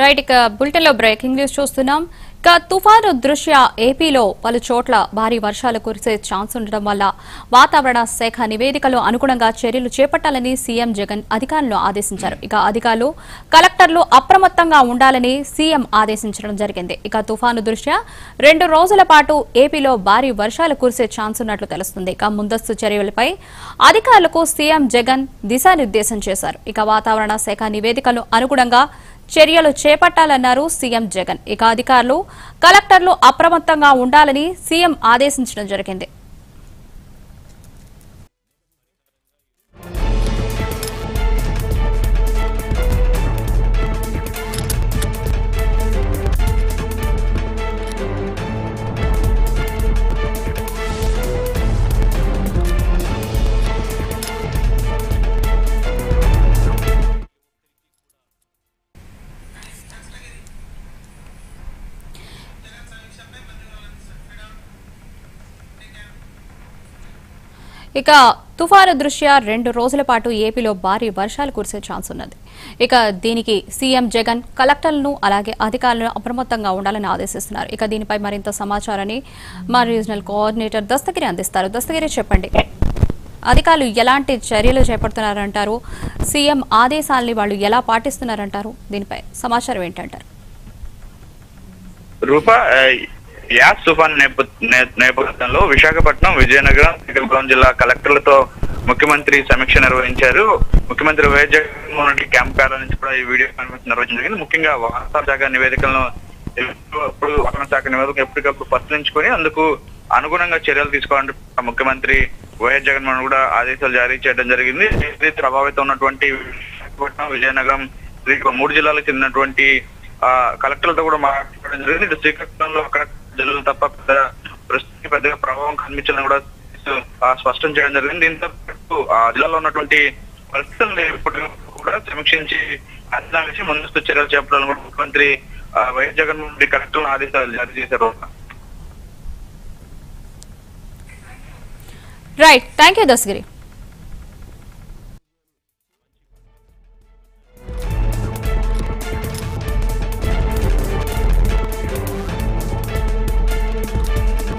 Right ఇక బులెటిన్లో breaking news చూస్తున్నాం. తుఫాను దృష్ట్యా ఏపీలో పలు చోట్ల భారీ వర్షాలు కురిసే ఛాన్స్ ఉండడం వల్ల వాతావరణ శాఖ నివేదికలో అనుగుణంగా చర్యలు చేపట్టాలని సీఎం జగన్ అధికారులను ఆదేశించారు. ఇక అధికారులు కలెక్టర్లు అప్రమత్తంగా ఉండాలని సీఎం ఆదేశించడం జరిగింది. ఇక తుఫాను దృష్ట్యా రెండు రోజుల పాటు ఏపీలో భారీ వర్షాలు కురిసే ఛాన్స్ ఉన్నట్లు తెలుస్తుంది. ఇక ముందస్తు చర్యలపై అధికారులకు సీఎం జగన్ దిశానిర్దేశం చేశారు. ఇక వాతావరణ శాఖ నివేదికలు అనుగుణంగా చర్యలు చేపట్టాలన్నారు సీఎం జగన్. ఇక అధికారులు కలెక్టర్లు అప్రమత్తంగా ఉండాలని సీఎం ఆదేశించడం జరిగింది. ఇక తుఫాను దృష్ట్యా రెండు రోజుల పాటు ఏపీలో భారీ వర్షాలు కురిసే ఛాన్స్ ఉన్నది. ఇక దీనికి సీఎం జగన్ కలెక్టర్లను అలాగే అధికారులను అప్రమత్తంగా ఉండాలని ఆదేశిస్తున్నారు. ఇక దీనిపై మరింత సమాచారాన్ని మా రీజనల్ కోఆర్డినేటర్ దస్తగిరి అందిస్తారు. దస్తగిరి చెప్పండి. అధికారులు ఎలాంటి చర్యలు చేపడుతున్నారంటారు? సీఎం ఆదేశాలని వాళ్ళు ఎలా పాటిస్తున్నారంటారు? దీనిపై సమాచారం ఏంటంటారు? రూపా యాస్ తుఫాన్ నేపథ్యంలో విశాఖపట్నం విజయనగరం శ్రీకాకుళం జిల్లా కలెక్టర్లతో ముఖ్యమంత్రి సమీక్ష నిర్వహించారు. ముఖ్యమంత్రి వైఎస్ జగన్మోహన్ రెడ్డి క్యాంప్ నుంచి కూడా ఈ వీడియో కాన్ఫరెన్స్ నిర్వహించడం జరిగింది. ముఖ్యంగా వార్తా శాఖ నివేదికలను ఎప్పుడు వాహన శాఖ నివేదిక ఎప్పటికప్పుడు పరిశీలించుకొని అందుకు అనుగుణంగా చర్యలు తీసుకోవాలంటే ముఖ్యమంత్రి వైఎస్ జగన్మోహన్ కూడా ఆదేశాలు జారీ చేయడం జరిగింది. ప్రభావితం ఉన్నటువంటి విశాఖపట్నం విజయనగరం మూడు జిల్లాలకు చెందినటువంటి ఆ కలెక్టర్లతో కూడా మాట్లాడడం జరిగింది. ఇటు శ్రీకాకుళంలో అక్కడ జిల్లాలు తప్ప పెద్ద ప్రస్తుతానికి పెద్దగా ప్రభావం కనిపించదని కూడా స్పష్టం చేయడం జరిగింది. దీంతో పాటు ఆ జిల్లాలో ఉన్నటువంటి పరిస్థితులను కూడా సమీక్షించి అంచనా వేసి ముందస్తు చర్యలు చేపట్టాలని కూడా ముఖ్యమంత్రి వైఎస్ జగన్మోహన్ రెడ్డి కలెక్టర్ ఆదేశాలు జారీ చేశారు. Right thank you Dastagiri